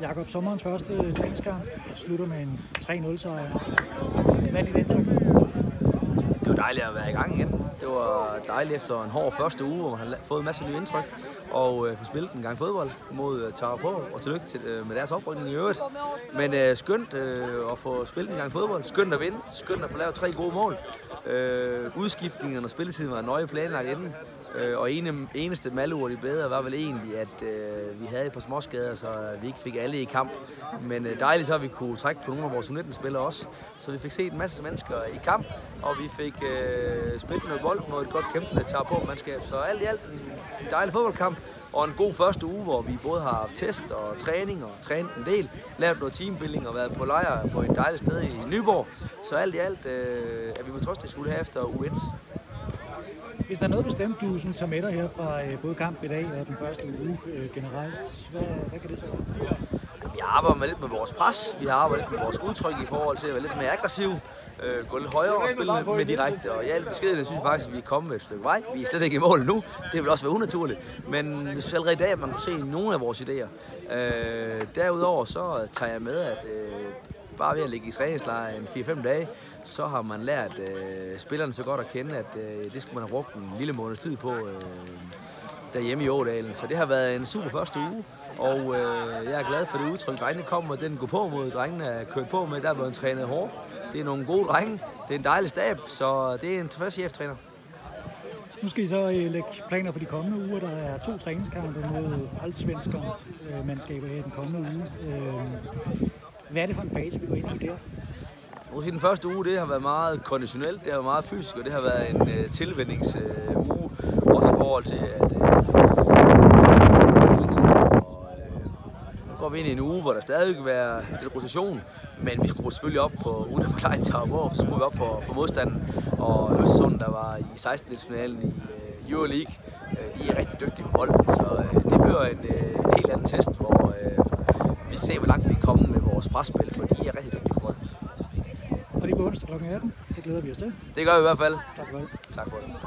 Jakob, sommerens første træningskamp slutter med en 3-0 sejr. Hvad er dit indtryk? Det var dejligt at være i gang igen. Det var dejligt efter en hård første uge, hvor man har fået en masse nye indtryk og øh, få spillet en gang fodbold mod øh, Tara på, og tillykke til, øh, med deres oprykning i øvrigt. Men øh, skønt øh, at få spillet en gang fodbold, skønt at vinde, skønt at få lavet tre gode mål. Øh, udskiftningerne og spilletiden var nøje planlagt inden, øh, og ene, eneste malurt i bedre var vel egentlig, at øh, vi havde et par småskader, så vi ikke fik alle i kamp. Men øh, dejligt så, at vi kunne trække på nogle af vores 19 spillere også, så vi fik set en masse mennesker i kamp, og vi fik øh, spillet noget bold mod et godt kæmpende tager på mandskab. Så alt i alt en dejlig fodboldkamp, og en god første uge, hvor vi både har haft test og træning og trænet en del, lavet noget teambuilding og været på lejr på et dejligt sted i Nyborg. Så alt i alt øh, er vi fortrøstningsfulde her efter u 1. Hvis der er noget bestemt, du sådan, tager med dig her fra øh, både kamp i dag og den første uge øh, generelt, hvad, hvad kan det så være? Vi arbejder med lidt med vores pres, vi har arbejdet lidt med vores udtryk i forhold til at være lidt mere aggressiv, øh, gå lidt højere og spille lidt mere direkte. Og i al beskedenhed synes jeg faktisk, at vi er kommet et stykke vej. Vi er slet ikke i mål nu. Det vil også være unaturligt. Men vi synes allerede i dag, at man kan se nogle af vores idéer. Øh, derudover så tager jeg med, at øh, bare ved at ligge i træningslejr en 4-5 dage, så har man lært øh, spillerne så godt at kende, at øh, det skulle man have brugt en lille måneds tid på øh, derhjemme i Ådalen. Så det har været en super første uge, og øh, jeg er glad for det udtryk, drengene kommer, og den går på mod drengene er kørt på med. Der er blevet trænet hårdt. Det er nogle gode drenge. Det er en dejlig stab, så det er en tilfreds cheftræner. Nu skal I så øh, lægge planer for de kommende uger. Der er to træningskampe mod allsvensker øh, mandskaber her den kommende uge. Øh, hvad er det for en fase, vi går ind i der? I den første uge, det har været meget konditionelt, det har været meget fysisk, og det har været en øh, tilvændingsuge, øh, også i forhold til, at øh, og, øh, nu går vi ind i en uge, hvor der stadig vil være lidt rotation, men vi skulle selvfølgelig op på, uden at forklare Tagerborg, så skulle vi op for, for modstanden, og Østersund, der var i 16-delsfinalen i øh, Euroleague, øh, de er rigtig dygtige på bolden, så øh, det bliver en, øh, en helt anden test, hvor øh, vi ser, hvor langt vi er kommet med vores presspil, for de er rigtig dygtige på bolden. Og det er på onsdag kl. 18. Det glæder vi os til. Det gør vi i hvert fald. Tak for det. Tak for det.